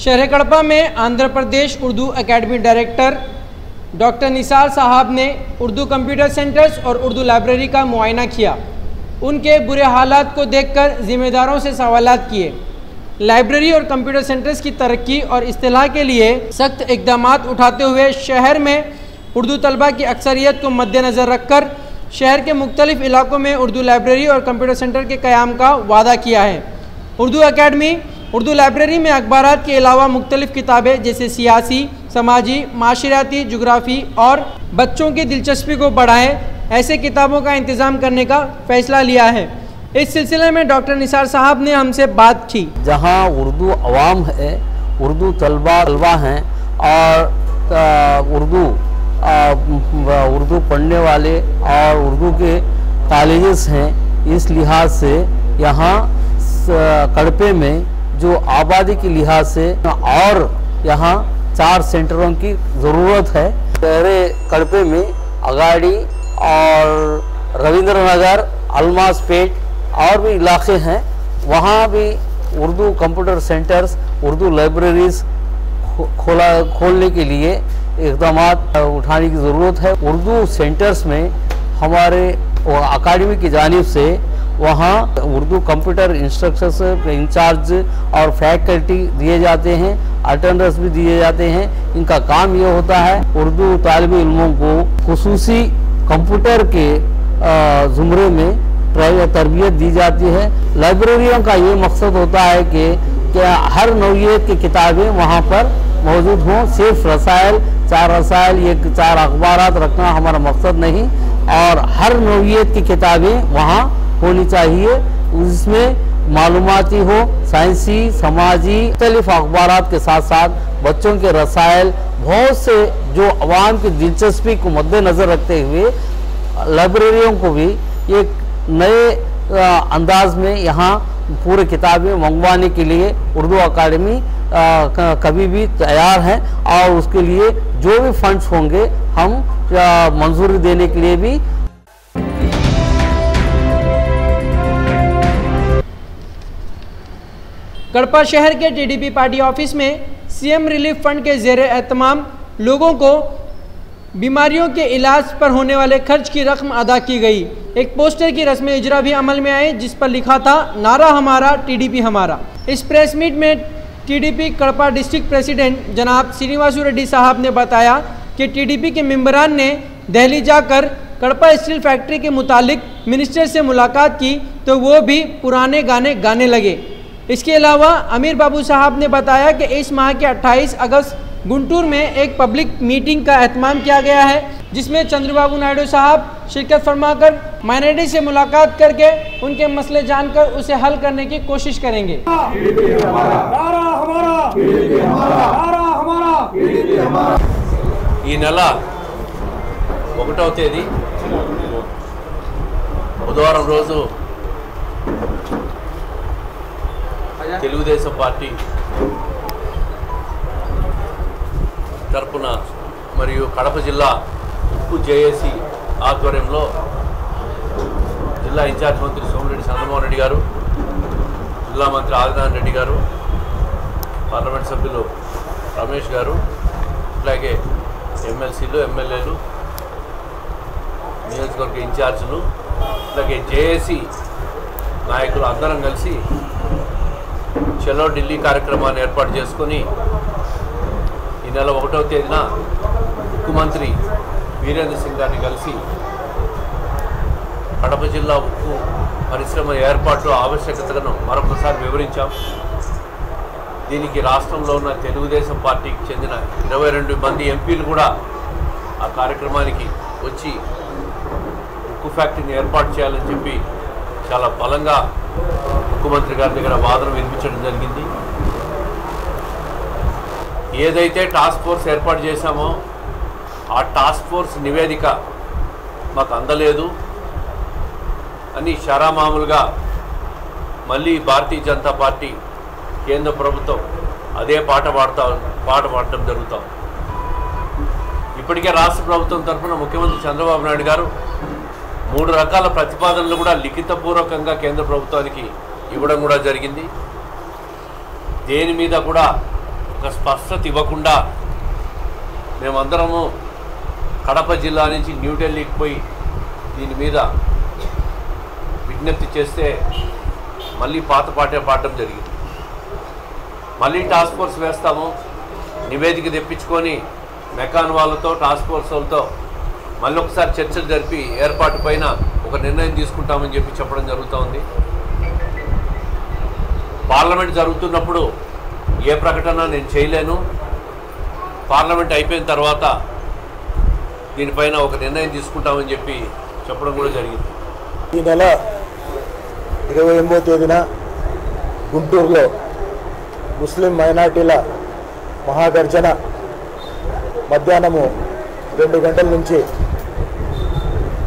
शहर कड़पा में Andhra Pradesh Urdu academy director doctor Nisar Sahab ने उर्दू कंप्यूटर सेंटर्स और उर्दू लाइब्रेरी का मुआयना किया। उनके बुरे हालात को देखकर ज़िम्मेदारों से सवाल किए। लाइब्रेरी और कंप्यूटर सेंटर्स की तरक्की और असलाह के लिए सख्त इकदाम उठाते हुए शहर में उर्दू तलबा की अक्सरियत को मद्देनज़र रखकर शहर के मुख्तलिफ़ इलाकों में उर्दू लाइब्रेरी और कंप्यूटर सेंटर के क़्याम का वादा किया है। उर्दू अकेडमी उर्दू लाइब्रेरी में अखबार के अलावा मुख्तलिफ़ किताबें जैसे सियासी, समाजी माशराती जोग्राफ़ी और बच्चों की दिलचस्पी को बढ़ाए, ऐसे किताबों का इंतज़ाम करने का फ़ैसला लिया है। इस सिलसिले में डॉक्टर निसार साहब ने हमसे बात की। जहाँ उर्दू अवाम है, उर्दू तलबा तलबा हैं और उर्दू उर्दू पढ़ने वाले और उर्दू के कॉलेजेस हैं, इस लिहाज से यहाँ कड़पे में जो आबादी के लिहाज से और यहाँ चार सेंटरों की ज़रूरत है। शहरे कड़पे में अगाड़ी और रविंद्र नगर अलमास पेट और भी इलाके हैं। वहाँ भी Urdu computer centres, Urdu libraries खोला, खोलने के लिए इकदाम उठाने की ज़रूरत है। उर्दू सेंटर्स में हमारे अकाडमी की जानब से वहाँ Urdu computer instructors in charge और फैकल्टी दिए जाते हैं अटेंडर्स भी दिए जाते हैं। इनका काम ये होता है, उर्दू तालब इलमों को खसूसी कंप्यूटर के ज़ुमरे में तरबियत दी जाती है। लाइब्रेरियों का ये मकसद होता है कि क्या हर नौीयत की किताबें वहाँ पर मौजूद हों। सिर्फ़ रसायल, चार रसायल ये चार अखबार रखना हमारा मकसद नहीं। और हर नौीयत की किताबें वहाँ होनी चाहिए। उसमें मालूमती हो, साइंसी, समाजी, मुख्तलिफ़ अखबार के साथ साथ बच्चों के रसायल, बहुत से जो अवाम की दिलचस्पी को मद्देनज़र रखते हुए लाइब्रेरियों को भी एक नए अंदाज में यहाँ पूरे किताबें मंगवाने के लिए उर्दू अकाडमी कभी भी तैयार है और उसके लिए जो भी फंड्स होंगे हम मंजूरी देने के लिए भी कड़पा शहर के टीडीपी पार्टी ऑफ़िस में सीएम रिलीफ फंड के जेर एहतमाम लोगों को बीमारियों के इलाज पर होने वाले खर्च की रकम अदा की गई। एक पोस्टर की रस्म इजरा भी अमल में आए, जिस पर लिखा था, नारा हमारा, टीडीपी हमारा। इस प्रेस मीट में टीडीपी कड़पा डिस्ट्रिक्ट प्रेसिडेंट जनाब श्रीनिवासु रेड्डी साहब ने बताया कि टीडीपी के मेंबरान ने दिल्ली जाकर कड़पा स्टील फैक्ट्री के मुतालिक मिनिस्टर से मुलाकात की तो वो भी पुराने गाने गाने लगे। इसके अलावा अमीर बाबू साहब ने बताया कि इस माह के 28 अगस्त गुंटूर में एक पब्लिक मीटिंग का एहतमाम किया गया है जिसमें चंद्रबाबू नायडू साहब शिरकत फरमाकर माइनॉरिटी से मुलाकात करके उनके मसले जानकर उसे हल करने की कोशिश करेंगे नारा हमारा नारा हमारा ఈ నెల ఒకటవ తేదీ బుధవారం రోజు తెలుగుదేశం పార్టీ తరపున మరియు కడప జిల్లా ఉప్పు జేఏసీ ఆధ్వర్యంలో జిల్లా ఇన్ఛార్జ్ మంత్రి సోమిరెడ్డి చంద్రమోహన్ రెడ్డి గారు జిల్లా మంత్రి ఆదినారాయణ రెడ్డి గారు పార్లమెంట్ సభ్యులు రమేష్ గారు అట్లాగే ఎమ్మెల్సీలు ఎమ్మెల్యేలు నియోజకవర్గ ఇన్ఛార్జీలు అట్లాగే జేఏసీ నాయకులు అందరం కలిసి చలో ఢిల్లీ కార్యక్రమాన్ని ఏర్పాటు చేసుకొని ఈ నెల ఒకటవ తేదీన ముఖ్యమంత్రి వీరేంద్ర సింగ్ గారిని కలిసి కడప జిల్లా ఉక్కు పరిశ్రమ ఏర్పాటు ఆవశ్యకతను మరొకసారి వివరించాం. దీనికి రాష్ట్రంలో ఉన్న తెలుగుదేశం పార్టీకి చెందిన ఇరవై రెండు మంది ఎంపీలు కూడా ఆ కార్యక్రమానికి వచ్చి ఉక్కు ఫ్యాక్టరీని ఏర్పాటు చేయాలని చెప్పి చాలా బలంగా ముఖ్యమంత్రి గారి దగ్గర వాదన వినిపించడం జరిగింది. ఏదైతే టాస్క్ ఫోర్స్ ఏర్పాటు చేశామో ఆ టాస్క్ ఫోర్స్ నివేదిక మాకు అందలేదు. అని షరామామూలుగా మళ్ళీ భారతీయ జనతా పార్టీ కేంద్ర ప్రభుత్వం అదే పాట పాడతా పాట పాడటం జరుగుతాం ఇప్పటికే రాష్ట్ర ప్రభుత్వం తరఫున ముఖ్యమంత్రి చంద్రబాబు నాయుడు గారు మూడు రకాల ప్రతిపాదనలు కూడా లిఖితపూర్వకంగా కేంద్ర ప్రభుత్వానికి ఇవ్వడం కూడా జరిగింది. దేని మీద కూడా ఒక స్పష్టత ఇవ్వకుండా మేమందరము కడప జిల్లా నుంచి న్యూఢిల్లీకి పోయి దీని మీద విజ్ఞప్తి చేస్తే మళ్ళీ పాత పాటే పాడడం జరిగింది. మళ్ళీ టాస్క్ ఫోర్స్ వేస్తాము. నివేదిక తెప్పించుకొని మెకాన్ వాళ్ళతో టాస్క్ ఫోర్స్ వాళ్ళతో మళ్ళీ ఒకసారి చర్చలు జరిపి ఏర్పాటు పైన ఒక నిర్ణయం తీసుకుంటామని చెప్పి చెప్పడం జరుగుతూ ఉంది పార్లమెంట్ జరుగుతున్నప్పుడు ఏ ప్రకటన నేను చేయలేను. పార్లమెంట్ అయిపోయిన తర్వాత దీనిపైన ఒక నిర్ణయం తీసుకుంటామని చెప్పి చెప్పడం కూడా జరిగింది. ఈ నెల ఇరవై ఎనిమిదో తేదీన గుంటూరులో ముస్లిం మైనార్టీల మహాగర్జన మధ్యాహ్నము రెండు గంటల నుంచి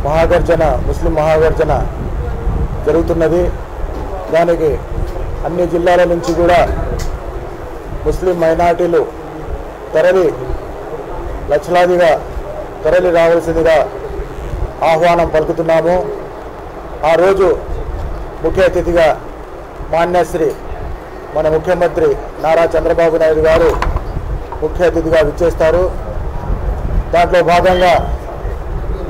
మహాగర్జన ముస్లిం మహాగర్జన జరుగుతున్నది. దానికి అన్ని జిల్లాల నుంచి కూడా ముస్లిం మైనార్టీలు తరలి లక్షలాదిగా తరలి రావాల్సిందిగా ఆహ్వానం పలుకుతున్నాము. ఆ రోజు ముఖ్య అతిథిగా మాన్యశ్రీ మన ముఖ్యమంత్రి నారా చంద్రబాబు నాయుడు గారు ముఖ్య అతిథిగా విచ్చేస్తారు. దాంట్లో భాగంగా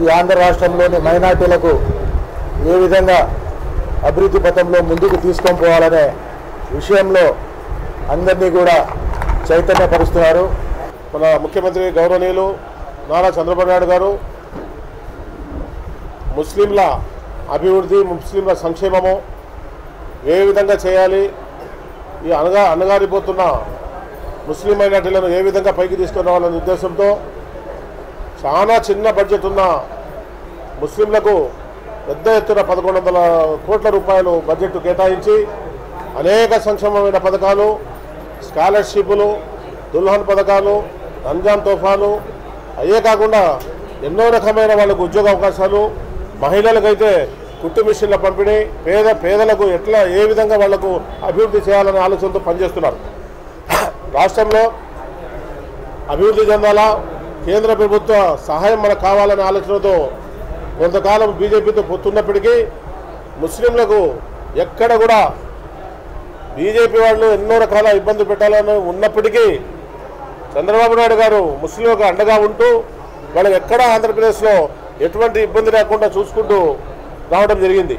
ఈ ఆంధ్ర రాష్ట్రంలోని మైనార్టీలకు ఏ విధంగా అభివృద్ధి పథంలో ముందుకు తీసుకొని పోవాలనే విషయంలో అందరినీ కూడా చైతన్యపరుస్తున్నారు. మన ముఖ్యమంత్రి గౌరవనీయులు నారా చంద్రబాబు నాయుడు గారు ముస్లింల అభివృద్ధి ముస్లింల సంక్షేమము ఏ విధంగా చేయాలి ఈ అనగా అన్నగారిపోతున్న ముస్లిం మైనార్టీలను ఏ విధంగా పైకి తీసుకుని రావాలనే ఉద్దేశంతో చాలా చిన్న బడ్జెట్ ఉన్న ముస్లింలకు పెద్ద ఎత్తున పదకొండు వందల కోట్ల రూపాయలు బడ్జెట్ కేటాయించి అనేక సంక్షేమమైన పథకాలు స్కాలర్షిప్లు దుల్హన్ పథకాలు రంజాన్ తోఫాలు అయ్యే కాకుండా ఎన్నో రకమైన వాళ్ళకు ఉద్యోగ అవకాశాలు మహిళలకైతే కుట్టు మిషన్ల పంపిణీ పేద పేదలకు ఎట్లా ఏ విధంగా వాళ్ళకు అభివృద్ధి చేయాలనే ఆలోచనతో పనిచేస్తున్నారు. రాష్ట్రంలో అభివృద్ధి చెందాలా? కేంద్ర ప్రభుత్వ సహాయం మనకు కావాలనే ఆలోచనతో కొంతకాలం బీజేపీతో పొత్తున్నప్పటికీ ముస్లింలకు ఎక్కడ కూడా బీజేపీ వాళ్ళు ఎన్నో రకాల ఇబ్బంది పెట్టాలని ఉన్నప్పటికీ చంద్రబాబు నాయుడు గారు ముస్లింలకు అండగా ఉంటూ వాళ్ళకి ఎక్కడా ఆంధ్రప్రదేశ్లో ఎటువంటి ఇబ్బంది లేకుండా చూసుకుంటూ రావడం జరిగింది.